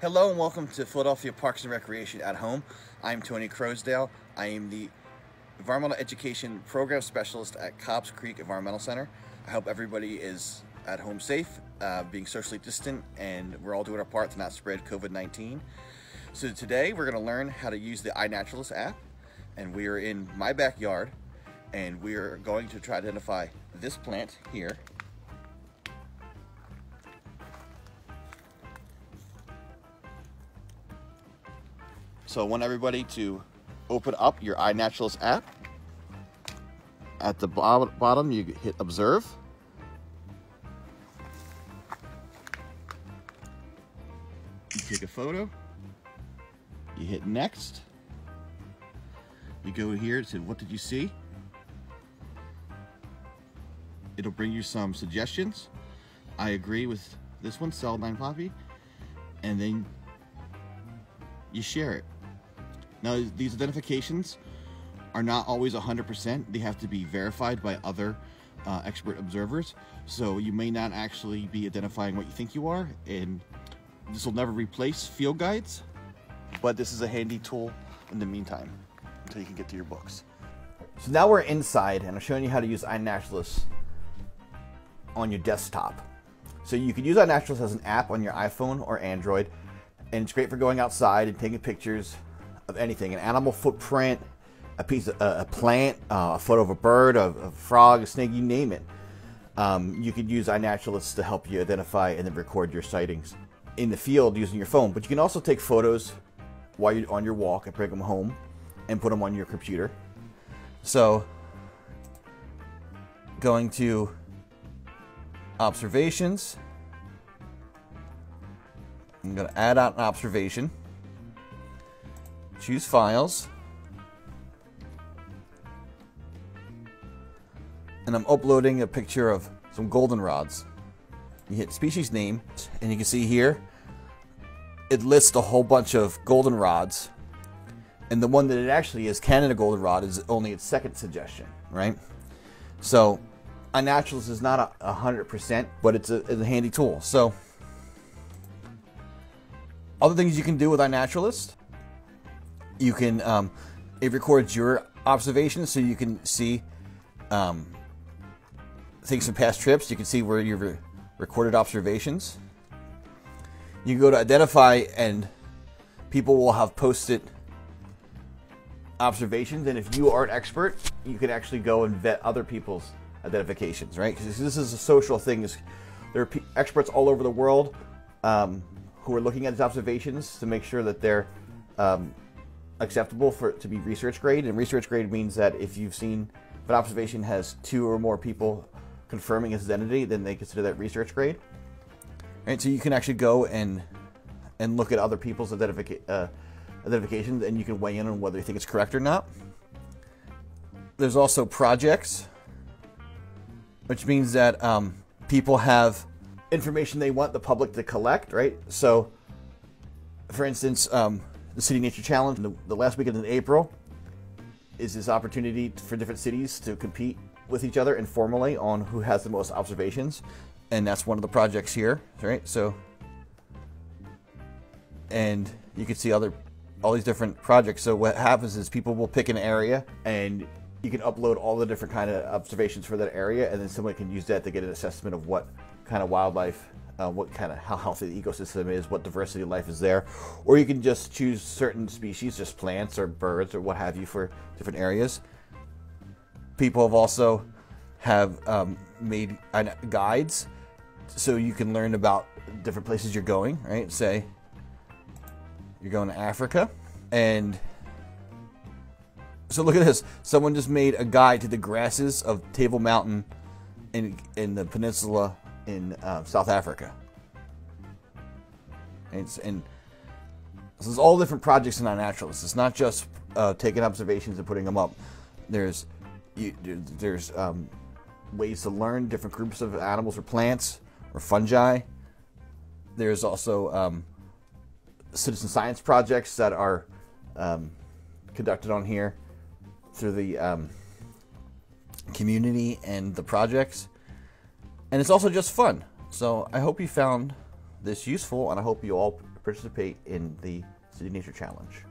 Hello and welcome to Philadelphia Parks and Recreation at Home. I'm Tony Croasdale. I am the Environmental Education Program Specialist at Cobbs Creek Environmental Center. I hope everybody is at home safe, uh, being socially distant, and we're all doing our part to not spread COVID-19. So today we're going to learn how to use the iNaturalist app, and we are in my backyard, and we are going to try to identify this plant here So I want everybody to open up your iNaturalist app. At the bottom, you hit observe. You take a photo. You hit next. You go here to say, what did you see? It'll bring you some suggestions. I agree with this one, Celandine Poppy. And then you share it. Now, these identifications are not always 100%. They have to be verified by other uh, expert observers. So you may not actually be identifying what you think you are. And this will never replace field guides, but this is a handy tool in the meantime until you can get to your books. So now we're inside and I'm showing you how to use iNaturalist on your desktop. So you can use iNaturalist as an app on your iPhone or Android and it's great for going outside and taking pictures of anything an animal footprint, a piece of a plant, uh, a photo of a bird, a, a, frog, a snake, you name it. Um, you could use iNaturalist to help you identify and then record your sightings in the field using your phone. But you can also take photos while you're on your walk and bring them home and put them on your computer. So, going to observations. I'm going to add out an observation choose files, and I'm uploading a picture of some goldenrods. You hit species name, and you can see here, it lists a whole bunch of goldenrods, and the one that it actually is, Canada goldenrod, is only its second suggestion, right? So, iNaturalist is not a hundred percent, but it's a, it's a handy tool. So, other things you can do with iNaturalist you can um, it records your observations so you can see um, things from past trips. You can see where you've re recorded observations. You can go to identify and people will have posted observations. And if you are an expert, you can actually go and vet other people's identifications, right? Because this is a social thing. There are experts all over the world um, who are looking at these observations to make sure that they're um, acceptable for it to be research grade. And research grade means that if you've seen if an observation has two or more people confirming its identity, then they consider that research grade. Right, so you can actually go and and look at other people's identifica- uh, identifications, and you can weigh in on whether you think it's correct or not. There's also projects, which means that um, people have information they want the public to collect, right? So, for instance, um, the City Nature Challenge, the, the last weekend in April, is this opportunity for different cities to compete with each other informally on who has the most observations. And that's one of the projects here, right? So, and you can see other, all these different projects. So what happens is people will pick an area and you can upload all the different kind of observations for that area and then someone can use that to get an assessment of what kind of wildlife uh, what kind of how healthy the ecosystem is, what diversity of life is there, or you can just choose certain species, just plants or birds or what have you for different areas. People have also have um, made guides so you can learn about different places you're going. Right? Say you're going to Africa, and so look at this. Someone just made a guide to the grasses of Table Mountain in in the peninsula in uh, South Africa. And, and this is all different projects in iNaturalist. It's not just uh, taking observations and putting them up. There's you, there's um, ways to learn different groups of animals or plants or fungi. There's also um, citizen science projects that are um, conducted on here through the um, community and the projects and it's also just fun. So I hope you found this useful, and I hope you all participate in the City Nature Challenge.